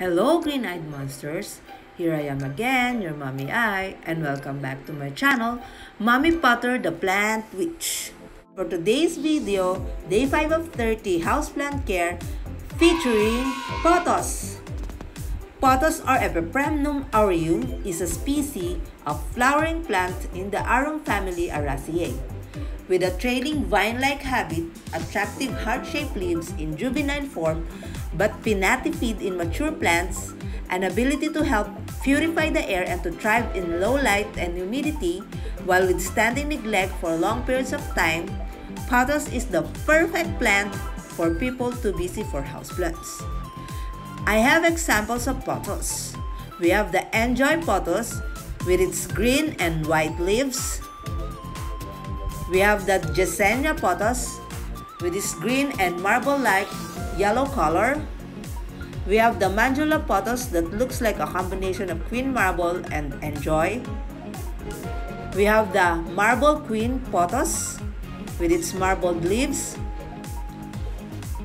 Hello, green-eyed monsters! Here I am again, your Mommy Eye, and welcome back to my channel, Mommy Potter the Plant Witch. For today's video, Day 5 of 30 Houseplant Care featuring Pothos. Pothos or Epipremnum aureum is a species of flowering plant in the arum family Araceae. With a trailing vine-like habit, attractive heart-shaped leaves in juvenile form, but pinnatifid in mature plants, an ability to help purify the air and to thrive in low light and humidity while withstanding neglect for long periods of time, pothos is the perfect plant for people too busy for houseplants. I have examples of pothos. We have the Enjoy pothos with its green and white leaves. We have the Jessenia pothos with its green and marble-like yellow color. We have the Manjula pothos that looks like a combination of queen marble and enjoy. We have the marble queen pothos with its marbled leaves.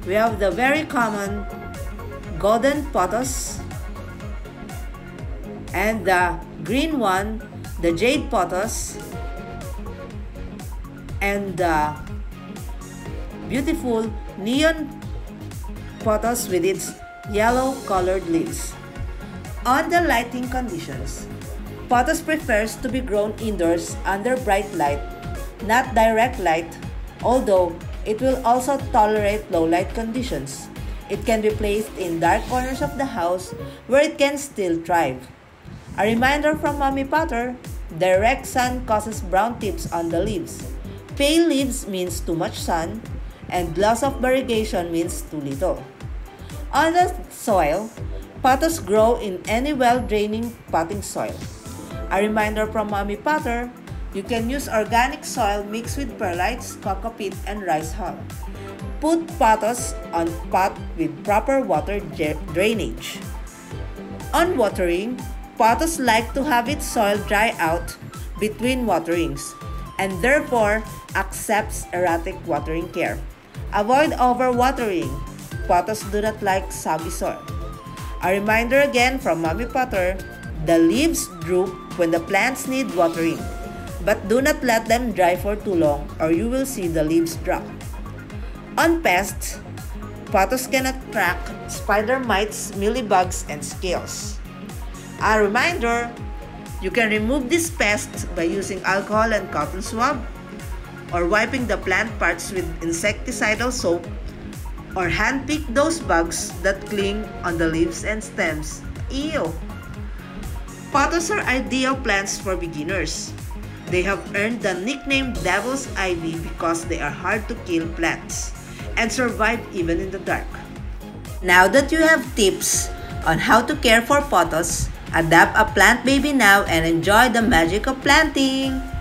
We have the very common golden pothos and the green one, the jade pothos and the beautiful neon pothos with its yellow colored leaves. On the lighting conditions, pothos prefers to be grown indoors under bright light, not direct light, although it will also tolerate low light conditions. It can be placed in dark corners of the house where it can still thrive. A reminder from Mommy Potter, direct sun causes brown tips on the leaves. Pale leaves means too much sun, and loss of variegation means too little. On the soil, pothos grow in any well-draining potting soil. A reminder from Mommy Potter, you can use organic soil mixed with perlites, coco peat, and rice hull. Put pothos on pot with proper water drainage. On watering, pothos like to have its soil dry out between waterings and therefore accepts erratic watering care. Avoid overwatering. Pothos do not like soggy soil. A reminder again from Mommy Potter, the leaves droop when the plants need watering. But do not let them dry for too long or you will see the leaves drop. On pests, pothos can attract spider mites, mealybugs, and scales. A reminder, you can remove these pests by using alcohol and cotton swab, or wiping the plant parts with insecticidal soap, or handpick those bugs that cling on the leaves and stems. Ew! Pothos are ideal plants for beginners. They have earned the nickname Devil's Ivy because they are hard to kill plants and survive even in the dark. Now that you have tips on how to care for pothos, adapt a plant baby now and enjoy the magic of planting!